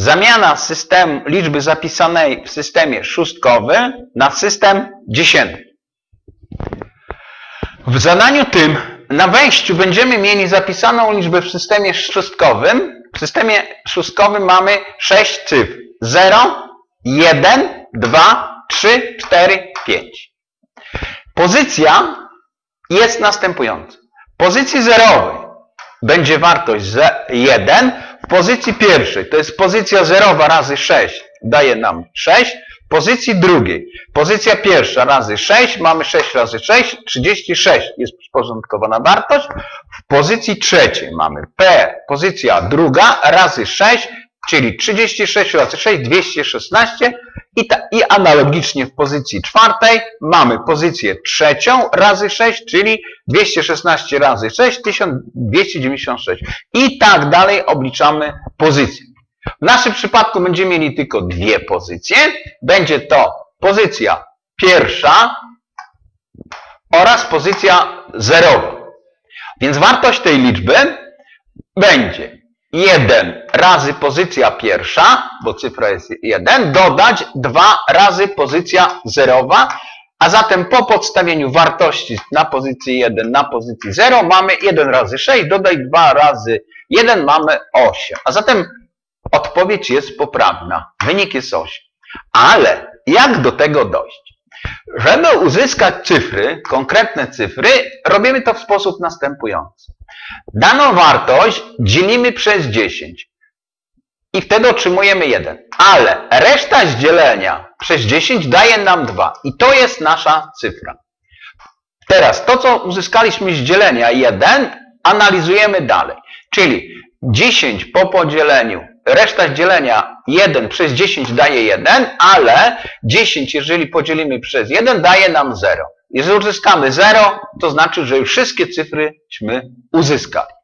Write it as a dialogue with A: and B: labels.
A: Zamiana systemu liczby zapisanej w systemie szóstkowym na system dziesiętny. W zadaniu tym na wejściu będziemy mieli zapisaną liczbę w systemie szóstkowym. W systemie szóstkowym mamy 6 cyfr. 0, 1, 2, 3, 4, 5. Pozycja jest następująca. Pozycji zerowej będzie wartość 1. W pozycji pierwszej, to jest pozycja zerowa razy 6, daje nam 6. W pozycji drugiej, pozycja pierwsza razy 6, mamy 6 razy 6, 36 jest przyporządkowana wartość. W pozycji trzeciej mamy P, pozycja druga razy 6, czyli 36 razy 6, 216 i, ta, i analogicznie w pozycji czwartej mamy pozycję trzecią razy 6, czyli 216 razy 6, 1296 i tak dalej obliczamy pozycję. W naszym przypadku będziemy mieli tylko dwie pozycje. Będzie to pozycja pierwsza oraz pozycja zerowa. Więc wartość tej liczby będzie 1 razy pozycja pierwsza, bo cyfra jest 1, dodać 2 razy pozycja zerowa, a zatem po podstawieniu wartości na pozycji 1 na pozycji 0 mamy 1 razy 6, dodaj 2 razy 1 mamy 8. A zatem odpowiedź jest poprawna. Wynik jest 8. Ale jak do tego dojść? Żeby uzyskać cyfry, konkretne cyfry, robimy to w sposób następujący. Daną wartość dzielimy przez 10 i wtedy otrzymujemy 1. Ale reszta z dzielenia przez 10 daje nam 2 i to jest nasza cyfra. Teraz to, co uzyskaliśmy z dzielenia 1, analizujemy dalej. Czyli 10 po podzieleniu, reszta dzielenia 1 przez 10 daje 1, ale 10, jeżeli podzielimy przez 1, daje nam 0. Jeżeli uzyskamy 0, to znaczy, że już wszystkie cyfryśmy uzyskali.